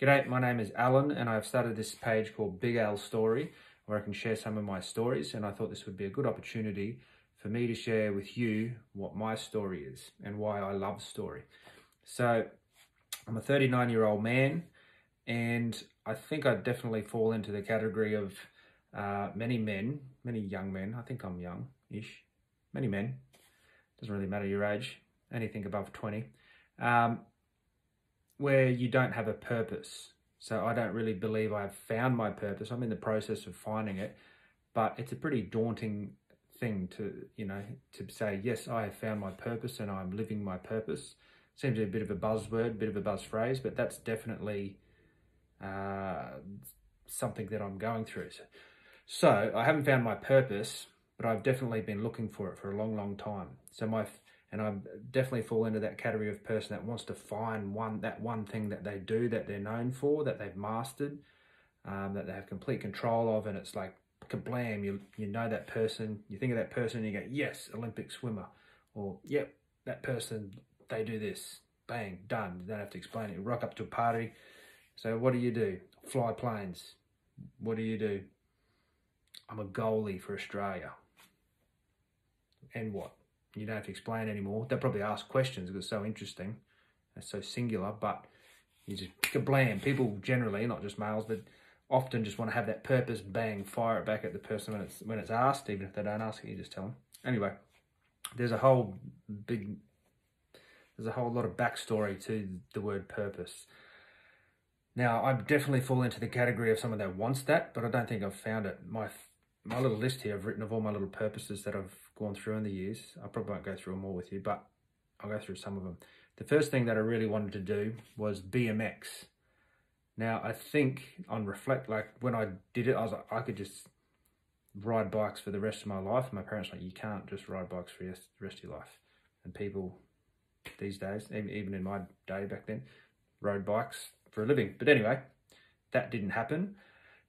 G'day, my name is Alan and I've started this page called Big Al Story where I can share some of my stories and I thought this would be a good opportunity for me to share with you what my story is and why I love story. So I'm a 39 year old man and I think I definitely fall into the category of uh, many men, many young men, I think I'm young-ish, many men, doesn't really matter your age, anything above 20, um, where you don't have a purpose. So I don't really believe I've found my purpose. I'm in the process of finding it, but it's a pretty daunting thing to, you know, to say, yes, I have found my purpose and I'm living my purpose. Seems a bit of a buzzword, a bit of a buzz phrase, but that's definitely uh, something that I'm going through. So, so I haven't found my purpose, but I've definitely been looking for it for a long, long time. So my and I definitely fall into that category of person that wants to find one that one thing that they do that they're known for, that they've mastered, um, that they have complete control of, and it's like kablam, you you know that person, you think of that person, and you go, yes, Olympic swimmer, or yep, that person, they do this, bang, done. You don't have to explain it. You rock up to a party. So what do you do? Fly planes. What do you do? I'm a goalie for Australia. And what? You don't have to explain anymore. They'll probably ask questions because it's so interesting. It's so singular, but you just kablam. People generally, not just males, but often just want to have that purpose, bang, fire it back at the person when it's when it's asked, even if they don't ask it, you just tell them. Anyway, there's a whole big, there's a whole lot of backstory to the word purpose. Now, I definitely fall into the category of someone that wants that, but I don't think I've found it. My my little list here I've written of all my little purposes that I've gone through in the years. I probably won't go through them all with you, but I'll go through some of them. The first thing that I really wanted to do was BMX. Now, I think on reflect, like when I did it, I was like, I could just ride bikes for the rest of my life. My parents like, you can't just ride bikes for the rest of your life. And people these days, even in my day back then, rode bikes for a living. But anyway, that didn't happen.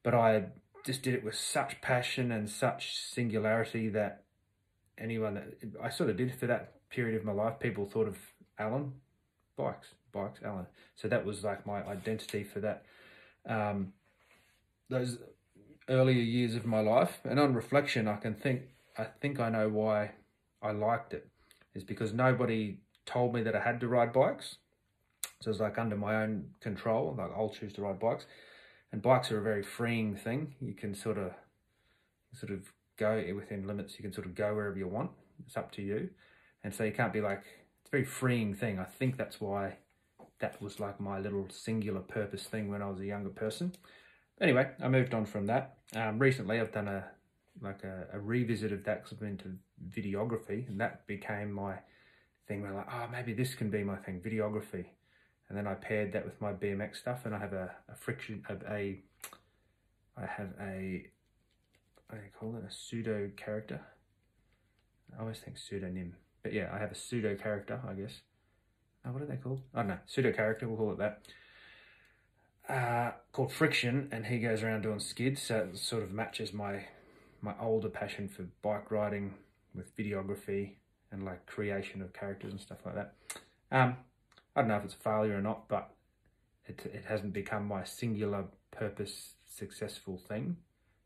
But I just did it with such passion and such singularity that anyone that I sort of did for that period of my life, people thought of Alan, bikes, bikes, Alan. So that was like my identity for that, um, those earlier years of my life. And on reflection, I can think, I think I know why I liked it is because nobody told me that I had to ride bikes. So it's like under my own control, like I'll choose to ride bikes. And bikes are a very freeing thing. You can sort of, sort of go within limits. You can sort of go wherever you want. It's up to you. And so you can't be like, it's a very freeing thing. I think that's why that was like my little singular purpose thing when I was a younger person. Anyway, I moved on from that. Um, recently, I've done a like a, a revisit of that because I've been into videography, and that became my thing. Where I'm like, oh, maybe this can be my thing, videography. And then I paired that with my BMX stuff, and I have a, a friction of a, I have a, what do you call it, a pseudo character. I always think pseudonym, but yeah, I have a pseudo character, I guess. Oh, what are they called? I don't know, pseudo character, we'll call it that. Uh, called Friction, and he goes around doing skids, so it sort of matches my my older passion for bike riding with videography and like creation of characters and stuff like that. Um, I don't know if it's a failure or not, but it, it hasn't become my singular purpose successful thing,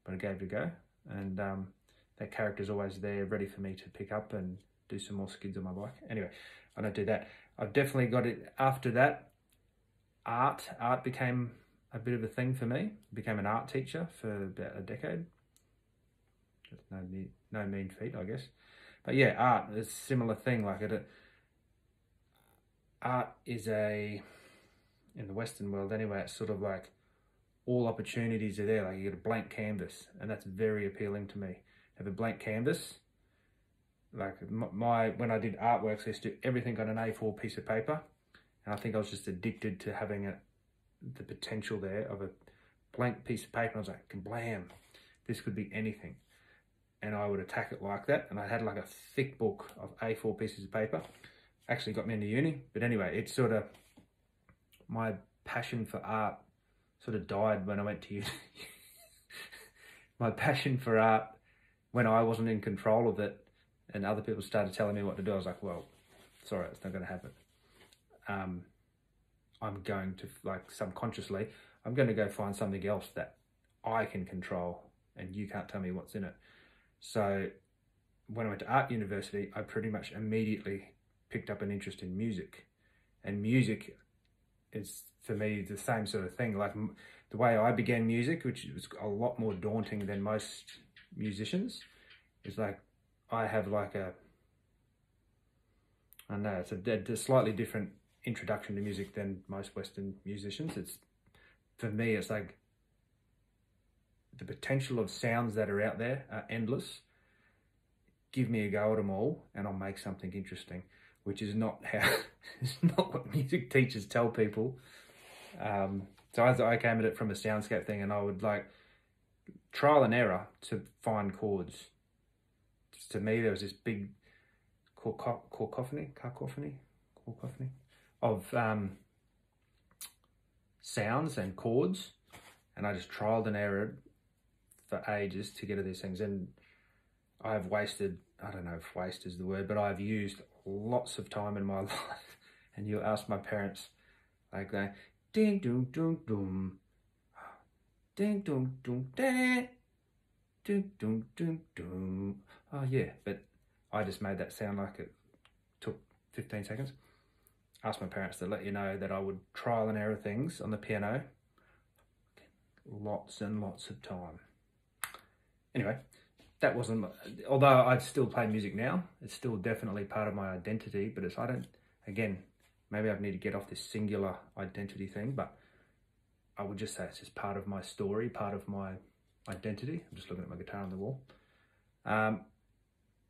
but I gave it a go. And um, that character's always there, ready for me to pick up and do some more skids on my bike. Anyway, I don't do that. I've definitely got it after that. Art, art became a bit of a thing for me. Became an art teacher for about a decade. That's no, no mean feat, I guess. But yeah, art is a similar thing. Like it, art is a in the Western world anyway. It's sort of like all opportunities are there. Like you get a blank canvas, and that's very appealing to me. Have a blank canvas. Like my when I did artworks, I used to do everything on an A4 piece of paper, and I think I was just addicted to having it, the potential there of a blank piece of paper. I was like, blam, this could be anything. And I would attack it like that. And I had like a thick book of A4 pieces of paper actually got me into uni. But anyway, it's sort of my passion for art sort of died when I went to uni. my passion for art when I wasn't in control of it and other people started telling me what to do, I was like, well, sorry, it's not going to happen. Um, I'm going to like subconsciously, I'm going to go find something else that I can control and you can't tell me what's in it. So when I went to art university, I pretty much immediately picked up an interest in music. And music is for me the same sort of thing. Like the way I began music, which was a lot more daunting than most musicians, is like I have like a I know it's a, a slightly different introduction to music than most Western musicians. It's for me, it's like the potential of sounds that are out there are endless. Give me a go at them all, and I'll make something interesting. Which is not how, it's not what music teachers tell people. Um, so I, I came at it from a soundscape thing, and I would like trial and error to find chords. To me, there was this big cacophony, cacophony, cacophony of um, sounds and chords, and I just trialed and errored for ages to get to these things. And I've wasted, I don't know if waste is the word, but I've used lots of time in my life. And you ask my parents, like they, ding dong dong dong, ding dong dong ding, ding dong dong dong. Oh yeah, but I just made that sound like it took 15 seconds. Asked my parents to let you know that I would trial and error things on the piano. Lots and lots of time. Anyway, that wasn't, although I still play music now, it's still definitely part of my identity, but it's, I don't, again, maybe I need to get off this singular identity thing, but I would just say it's just part of my story, part of my identity. I'm just looking at my guitar on the wall. Um,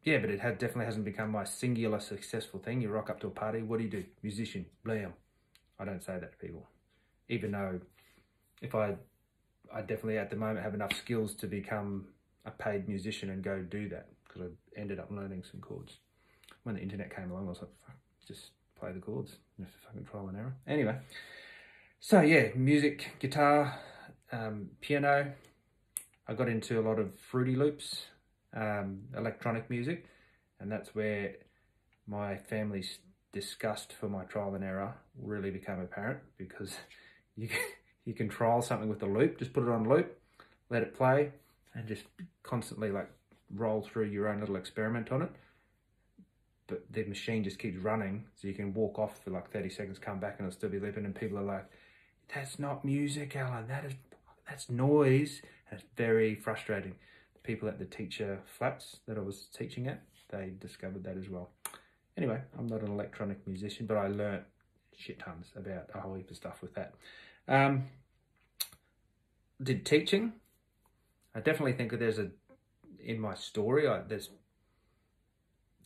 yeah, but it had, definitely hasn't become my singular successful thing. You rock up to a party, what do you do? Musician, blam. I don't say that to people. Even though if I, I definitely at the moment have enough skills to become a paid musician and go do that because I ended up learning some chords. When the internet came along, I was like, just play the chords. Just fucking trial and error. Anyway, so yeah, music, guitar, um, piano. I got into a lot of Fruity Loops, um, electronic music, and that's where my family's disgust for my trial and error really became apparent because you you can trial something with a loop, just put it on loop, let it play, and just constantly like roll through your own little experiment on it. But the machine just keeps running, so you can walk off for like 30 seconds, come back, and it'll still be looping, and people are like, "That's not music, Alan. That is that's noise." And it's very frustrating The people at the teacher flats that I was teaching at, they discovered that as well. Anyway, I'm not an electronic musician, but I learnt shit tons about a whole heap of stuff with that. Um, did teaching. I definitely think that there's a, in my story, I, there's,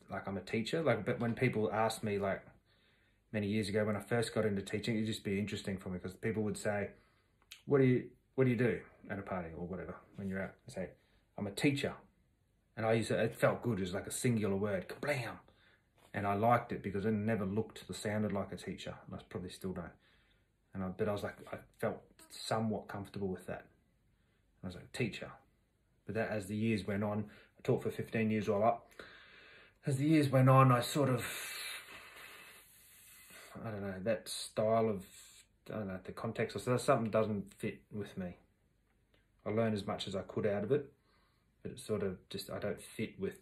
like I'm a teacher, like, but when people ask me like many years ago when I first got into teaching, it'd just be interesting for me because people would say, what do you, what do you do at a party or whatever when you're out? I say, I'm a teacher. And I used to, it felt good as like a singular word, kablam. And I liked it because it never looked or sounded like a teacher. And I probably still don't. And I, but I was like, I felt somewhat comfortable with that. I was like, teacher. But that as the years went on, I taught for 15 years all up. As the years went on, I sort of, I don't know, that style of, I don't know, the context or so, something doesn't fit with me. I learned as much as I could out of it but it's sort of just I don't fit with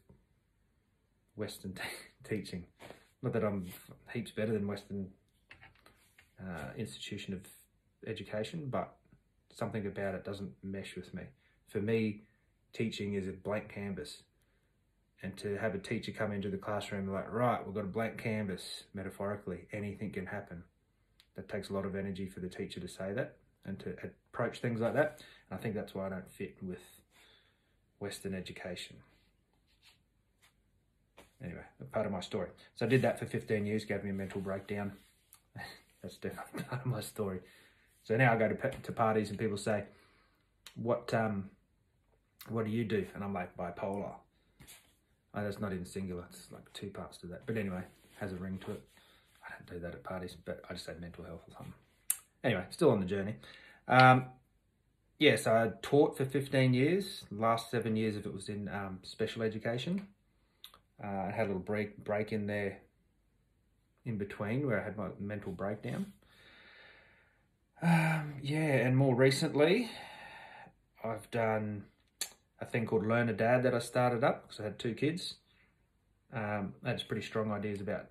Western teaching. Not that I'm heaps better than Western uh, institution of education, but something about it doesn't mesh with me. For me, teaching is a blank canvas. And to have a teacher come into the classroom like, right, we've got a blank canvas, metaphorically, anything can happen. That takes a lot of energy for the teacher to say that and to approach things like that. And I think that's why I don't fit with Western education. Anyway, part of my story. So I did that for 15 years, gave me a mental breakdown. That's definitely part of my story. So now I go to, to parties and people say, what um, what do you do? And I'm like, bipolar. Oh, that's not in singular, it's like two parts to that. But anyway, has a ring to it. I don't do that at parties, but I just say mental health or something. Anyway, still on the journey. Um, yeah, so I taught for 15 years. last seven years of it was in um, special education. Uh, I had a little break break in there in between where I had my mental breakdown. Um, yeah, and more recently, I've done a thing called Learn a Dad that I started up because I had two kids. Um, I had pretty strong ideas about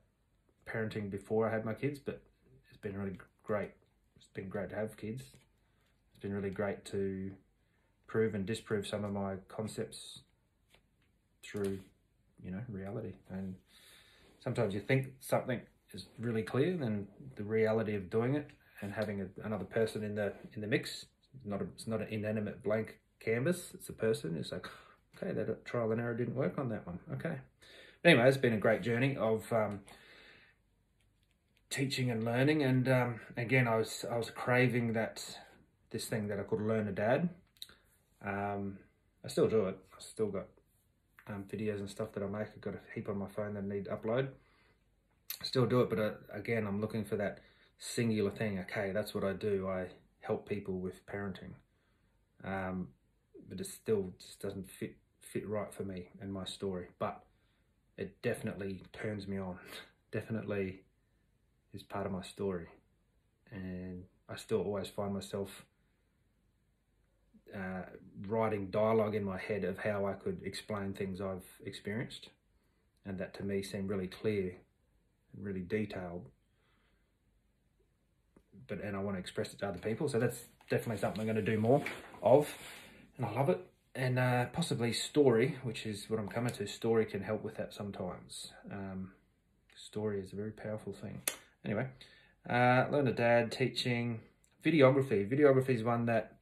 parenting before I had my kids, but it's been really great. It's been great to have kids. It's been really great to prove and disprove some of my concepts through, you know, reality. And sometimes you think something is really clear, then the reality of doing it and having a, another person in the in the mix, not a, it's not an inanimate blank canvas. It's a person. It's like, okay, that trial and error didn't work on that one. Okay. Anyway, it's been a great journey of um, teaching and learning. And um, again, I was I was craving that this thing that I could learn a dad. Um, I still do it. I still got um, videos and stuff that I make. I've got a heap on my phone that I need to upload. I still do it, but uh, again, I'm looking for that singular thing. Okay, that's what I do. I help people with parenting. Um, but it still just doesn't fit fit right for me and my story. But it definitely turns me on. definitely is part of my story, and I still always find myself uh, writing dialogue in my head of how I could explain things I've experienced, and that to me seemed really clear and really detailed. But and I want to express it to other people, so that's definitely something I'm going to do more of and I love it. And uh, possibly story, which is what I'm coming to. Story can help with that sometimes. Um, story is a very powerful thing. Anyway, uh, learn a dad teaching videography. Videography is one that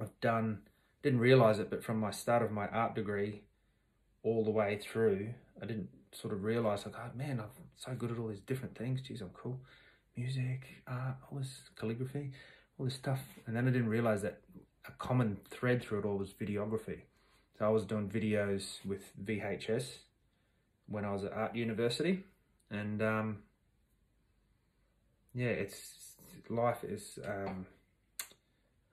I've done. Didn't realize it, but from my start of my art degree all the way through, I didn't sort of realize like, oh man, I'm so good at all these different things. Geez, I'm cool. Music, art, all this calligraphy, all this stuff. And then I didn't realize that a common thread through it all was videography. So I was doing videos with VHS when I was at art university, and um, yeah, it's life is um,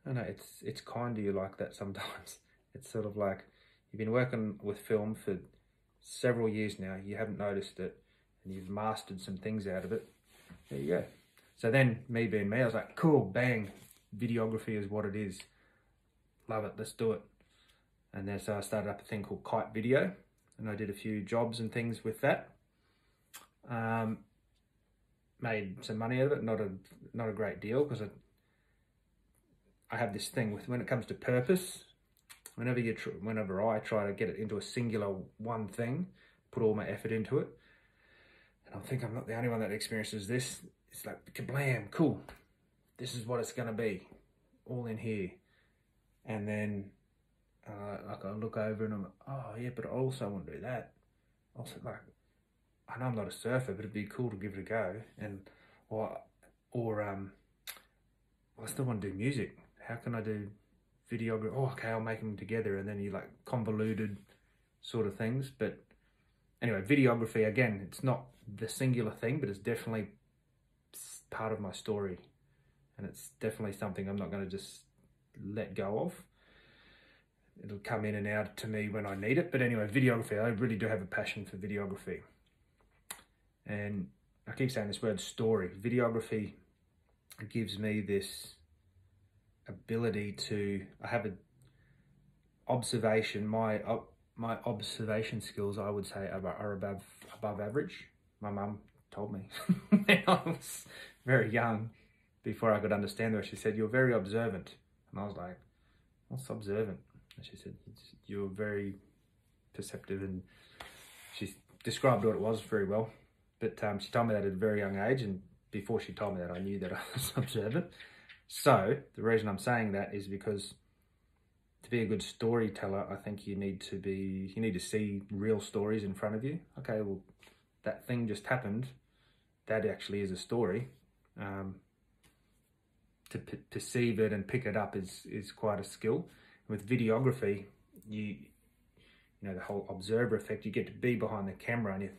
I don't know it's it's kind to you like that sometimes. It's sort of like you've been working with film for several years now, you haven't noticed it, and you've mastered some things out of it. There you go. So then, me being me, I was like, cool, bang, videography is what it is love it, let's do it. And then so I started up a thing called Kite Video, and I did a few jobs and things with that. Um, made some money out of it, not a not a great deal because I I have this thing with when it comes to purpose. Whenever you whenever I try to get it into a singular one thing, put all my effort into it, I think I'm not the only one that experiences this. It's like kablam, cool. This is what it's gonna be, all in here and then uh, like I look over and I'm like, oh yeah, but I also want to do that. Also, like, I know I'm not a surfer, but it'd be cool to give it a go. And or or um, I still want to do music. How can I do videography? Oh, okay, I'll make them together, and then you like convoluted sort of things. But anyway, videography again, it's not the singular thing, but it's definitely part of my story, and it's definitely something I'm not going to just let go of. It'll come in and out to me when I need it. But anyway, videography, I really do have a passion for videography. And I keep saying this word story. Videography gives me this ability to, I have an observation, my uh, my observation skills, I would say, are, above above average. My mum told me when I was very young, before I could understand her, she said, "You're very observant." And I was like, what's observant? And she said, you're very perceptive. And she described what it was very well. But um, she told me that at a very young age. And before she told me that, I knew that I was observant. So the reason I'm saying that is because to be a good storyteller, I think you need to be, you need to see real stories in front of you. Okay, well, that thing just happened. That actually is a story. Um, to perceive it and pick it up is is quite a skill. With videography, you you know the whole observer effect. You get to be behind the camera and you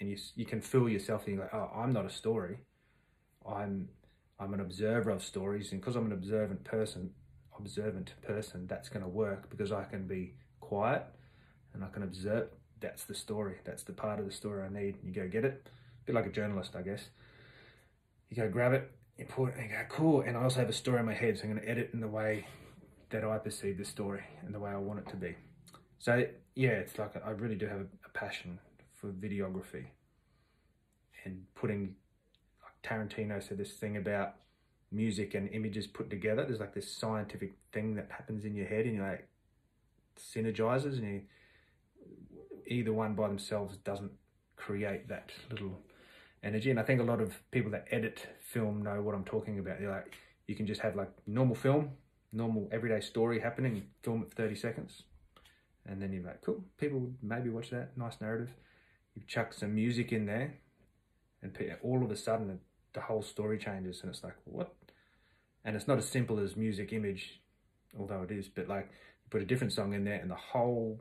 and you you can feel yourself you're like, oh, I'm not a story. I'm I'm an observer of stories, and because I'm an observant person, observant person, that's going to work because I can be quiet and I can observe. That's the story. That's the part of the story I need. You go get it. A bit like a journalist, I guess. You go grab it, you put it, and go, cool. And I also have a story in my head, so I'm going to edit in the way that I perceive the story and the way I want it to be. So yeah, it's like I really do have a, a passion for videography and putting. Like Tarantino said this thing about music and images put together. There's like this scientific thing that happens in your head, and you're like synergizes, and you either one by themselves doesn't create that little energy. And I think a lot of people that edit film know what I'm talking about. They're like, you can just have like normal film, normal everyday story happening, film it for 30 seconds. And then you're like, cool, people maybe watch that, nice narrative. You chuck some music in there, and all of a sudden the whole story changes, and it's like, what? And it's not as simple as music, image, although it is, but like, put a different song in there, and the whole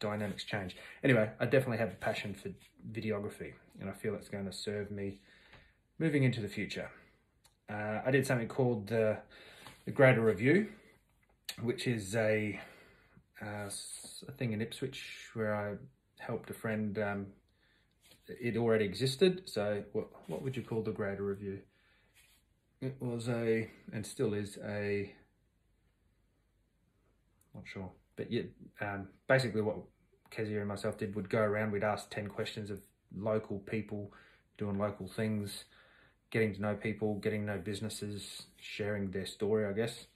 dynamics change. Anyway, I definitely have a passion for videography and I feel it's going to serve me moving into the future. Uh, I did something called the, the Grader Review, which is a, uh, a thing in Ipswich where I helped a friend. Um, it already existed, so what, what would you call the greater Review? It was a, and still is a, not sure, but yeah, um, basically what Kezia and myself did would go around, we'd ask 10 questions of local people doing local things, getting to know people, getting to know businesses, sharing their story, I guess,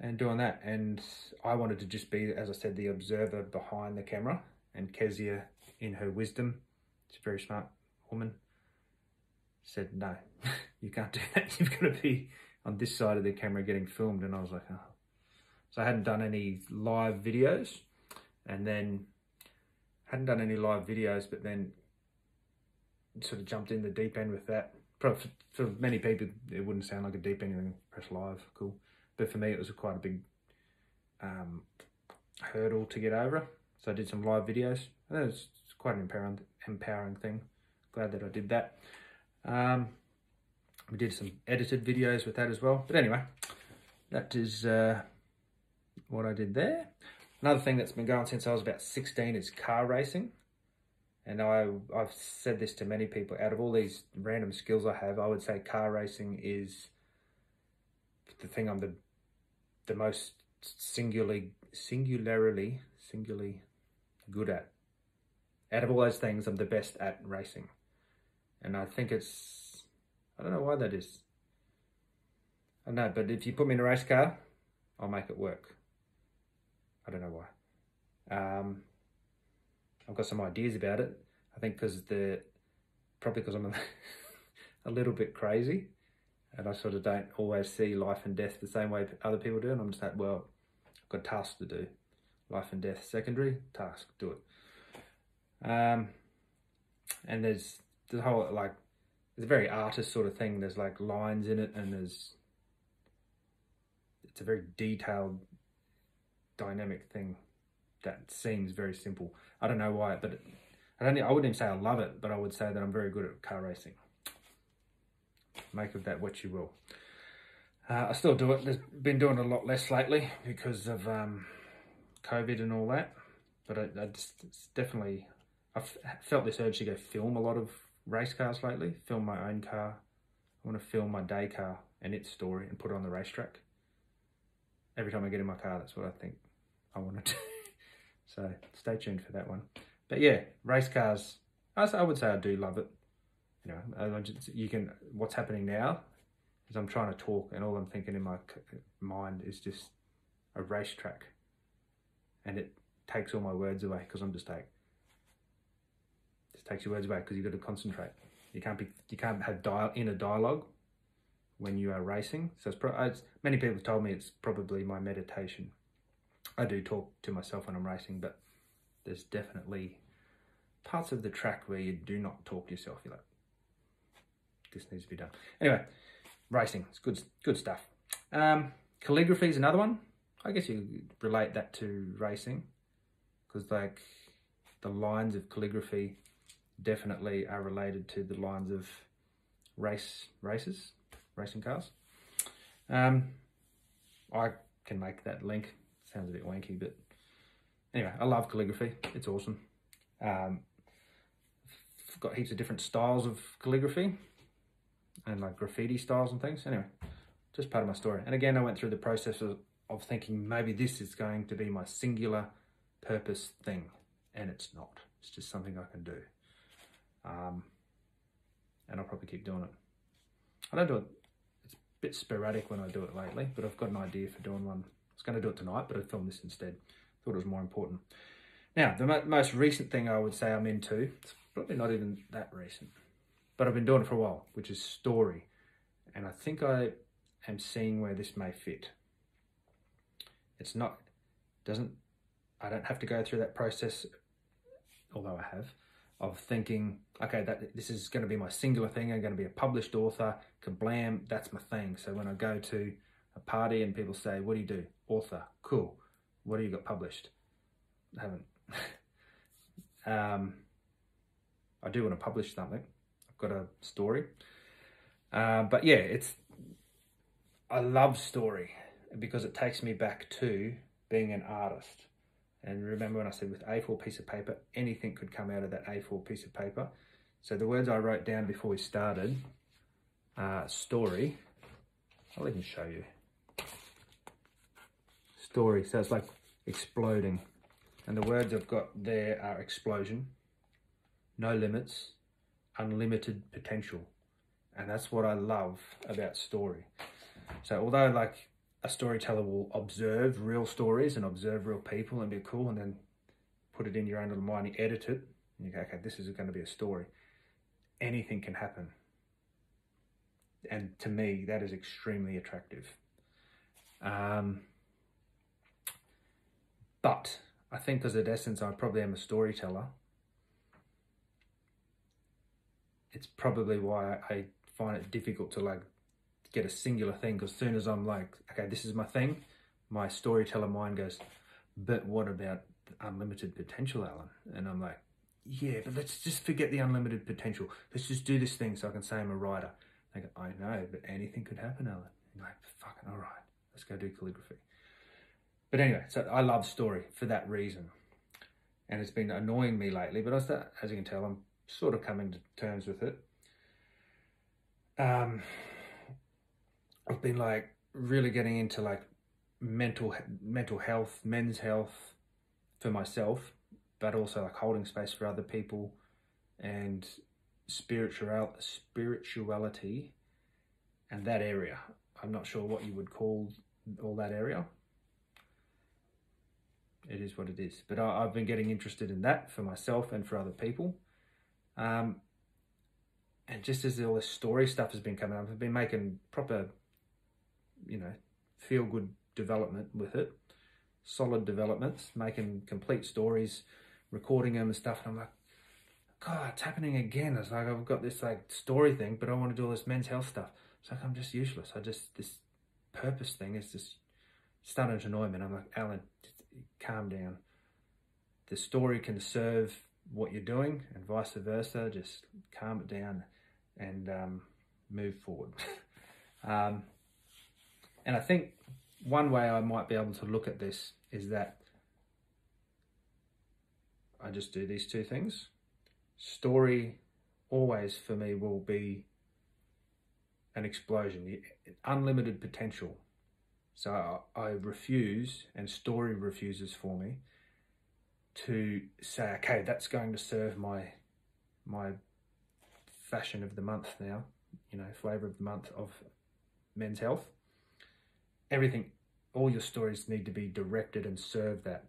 and doing that. And I wanted to just be, as I said, the observer behind the camera. And Kezia, in her wisdom, she's a very smart woman, said, No, you can't do that. You've got to be on this side of the camera getting filmed. And I was like, Oh. So I hadn't done any live videos and then hadn't done any live videos, but then sort of jumped in the deep end with that. For, many people, it wouldn't sound like a deep end. Press live, cool. But for me, it was quite a big um, hurdle to get over. So I did some live videos. It was quite an empowering, empowering thing. Glad that I did that. Um, we did some edited videos with that as well. But anyway, that is uh, what I did there. Another thing that's been going since I was about 16 is car racing. And I, I've said this to many people, out of all these random skills I have, I would say car racing is the thing I'm the, the most singularly, singularly, singularly good at. Out of all those things, I'm the best at racing. And I think it's, I don't know why that is. I know, but if you put me in a race car, I'll make it work. I don't know why. Um, I've got some ideas about it. I think because the probably because I'm a, a, little bit crazy, and I sort of don't always see life and death the same way other people do. And I'm just like, well, I've got tasks to do. Life and death secondary task, do it. Um, and there's the whole like it's a very artist sort of thing. There's like lines in it, and there's it's a very detailed, dynamic thing that seems very simple. I don't know why, but I don't. I wouldn't even say I love it, but I would say that I'm very good at car racing. Make of that what you will. Uh, I still do it. There's been doing a lot less lately because of um, COVID and all that. But I, I just, definitely, I've felt this urge to go film a lot of race cars lately. Film my own car. I want to film my day car and its story and put it on the racetrack. Every time I get in my car, that's what I think I want to do. So stay tuned for that one. But yeah, race cars. I would say I do love it. You know, just, you can. What's happening now is I'm trying to talk, and all I'm thinking in my mind is just a racetrack, and it takes all my words away because I'm just like, just takes your words away because you've got to concentrate. You can't be, you can't have dial inner dialogue when you are racing. So it's, pro, it's many people have told me it's probably my meditation. I do talk to myself when I'm racing, but there's definitely parts of the track where you do not talk to yourself. You're like, this needs to be done. Anyway, racing, it's good, good stuff. Um, calligraphy is another one. I guess you relate that to racing because like the lines of calligraphy definitely are related to the lines of race races, racing cars. Um, I can make that link sounds a bit wanky, but anyway, I love calligraphy. It's awesome. Um, got heaps of different styles of calligraphy. and like graffiti styles and things. Anyway, just part of my story. And again, I went through the process of, of thinking maybe this is going to be my singular purpose thing, and it's not. It's just something I can do. Um, and I'll probably keep doing it. I don't do it, it's a bit sporadic when I do it lately, but I've got an idea for doing one. I was going to do it tonight, but I filmed this instead. Thought it was more important. Now, the mo most recent thing I would say I'm into, it's probably not even that recent, but I've been doing it for a while, which is story. And I think I am seeing where this may fit. It's not, doesn't, I don't have to go through that process, although I have, of thinking, okay, that this is going to be my singular thing. I'm going to be a published author. Kablam, that's my thing. So when I go to a party and people say, "What do you do?" Author. Cool. What do you got published? I haven't. um, I do want to publish something. I've got a story. Uh, but yeah, it's. I love story because it takes me back to being an artist. And remember when I said with A4 piece of paper, anything could come out of that A4 piece of paper. So the words I wrote down before we started, uh, story, I'll even show you. Story, so it's like exploding. And the words I've got there are explosion, no limits, unlimited potential. And that's what I love about story. So although like a storyteller will observe real stories and observe real people and be cool and then put it in your own little mind, you edit it, and you go, okay, this is going to be a story. Anything can happen. And to me, that is extremely attractive. Um, but I think because at essence, I probably am a storyteller. It's probably why I find it difficult to like get a singular thing because soon as I'm like, okay, this is my thing, my storyteller mind goes, but what about unlimited potential, Alan? And I'm like, yeah, but let's just forget the unlimited potential. Let's just do this thing so I can say I'm a writer. They go, I know, but anything could happen, Alan. Like, fucking all right, let's go do calligraphy. But anyway, so I love story for that reason. And it's been annoying me lately, but I start, as you can tell, I'm sort of coming to terms with it. Um, I've been like really getting into like mental mental health, men's health for myself, but also like holding space for other people and spiritual spirituality and that area. I'm not sure what you would call all that area. It is what it is. But I, have been getting interested in that for myself and for other people. Um, and just as all this story stuff has been coming up, I've been making proper you know, feel good development with it, solid developments, making complete stories, recording them and stuff. And I'm like, God, it's happening again. It's like I've got this like story thing, but I want to do all this men's health stuff. It's like I'm just useless. I just this purpose thing is just starting to annoy me. And I'm like, Alan, calm down. The story can serve what you're doing, and vice versa. Just calm it down and um, move forward. um, and I think one way I might be able to look at this is that I just do these two things. Story always for me will be an explosion, unlimited potential. So I, refuse, and story refuses for me to say, okay, that's going to serve my my fashion of the month now, you know, flavor of the month of men's health everything, all your stories need to be directed and serve that.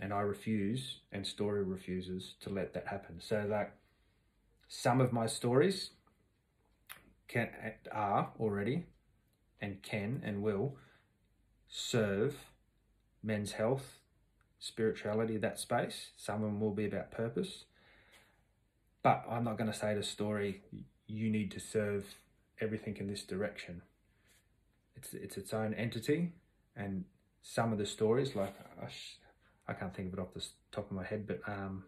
And I refuse, and story refuses to let that happen. So like some of my stories can are already and can and will serve men's health, spirituality, that space. Some of them will be about purpose. But I'm not going to say the story, you need to serve everything in this direction it's it's its own entity, and some of the stories, like I, I can't think of it off the top of my head, but um,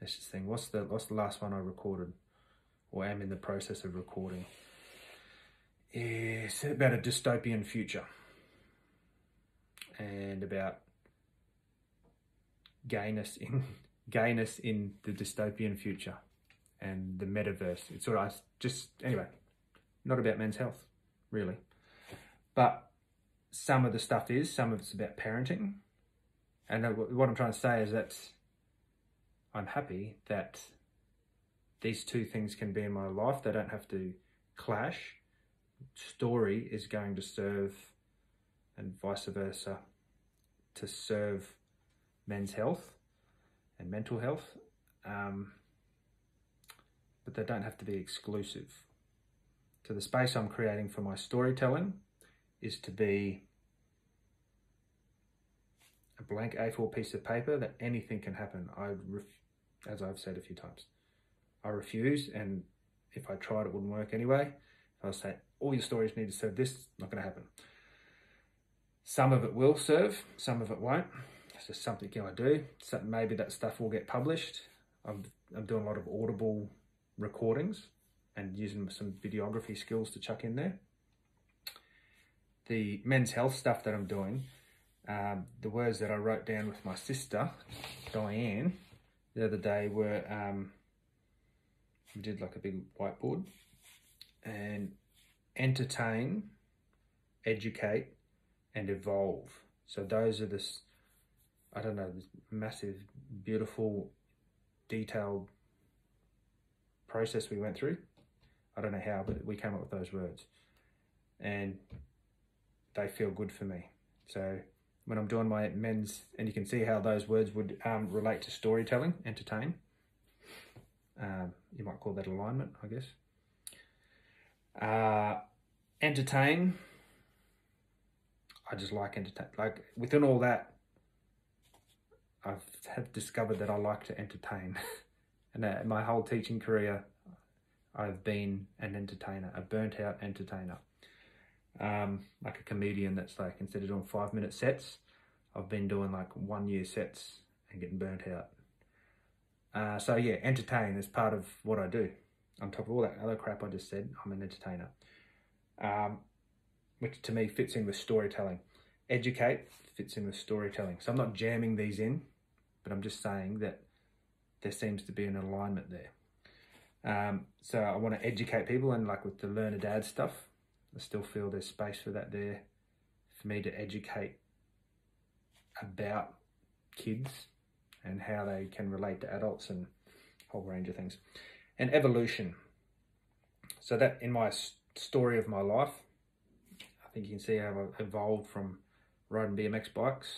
let's just. What's the what's the last one I recorded, or am in the process of recording? It's about a dystopian future, and about gayness in gayness in the dystopian future and the metaverse. It's all right. Just anyway, not about men's health, really. But some of the stuff is, some of it's about parenting. And what I'm trying to say is that I'm happy that these two things can be in my life. They don't have to clash. Story is going to serve, and vice versa, to serve men's health and mental health. Um, but they don't have to be exclusive. So the space I'm creating for my storytelling is to be a blank A4 piece of paper that anything can happen. I, as I've said a few times, I refuse, and if I tried, it wouldn't work anyway. I'll say all your stories need to serve this. Not going to happen. Some of it will serve, some of it won't. It's just something you I do. So maybe that stuff will get published. I'm, I'm doing a lot of audible recordings and using some videography skills to chuck in there. The men's health stuff that I'm doing, um, the words that I wrote down with my sister, Diane, the other day were, um, we did like a big whiteboard and entertain, educate, and evolve. So those are the, I don't know, this massive, beautiful, detailed process we went through. I don't know how, but we came up with those words. And they feel good for me. So when I'm doing my men's, and you can see how those words would um, relate to storytelling, entertain. Um, you might call that alignment, I guess. Uh, entertain. I just like entertain. Like within all that, I've have discovered that I like to entertain. and uh, my whole teaching career, I've been an entertainer, a burnt out entertainer. Um, like a comedian that's like instead of doing five minute sets, I've been doing like one year sets and getting burnt out. Uh, so yeah, entertain is part of what I do. On top of all that other crap I just said, I'm an entertainer, um, which to me fits in with storytelling. Educate fits in with storytelling. So I'm not jamming these in, but I'm just saying that there seems to be an alignment there. Um, so I want to educate people, and like with the learn a dad stuff, I still feel there's space for that there, for me to educate about kids and how they can relate to adults and a whole range of things. And evolution. So that in my story of my life, I think you can see how I've evolved from riding BMX bikes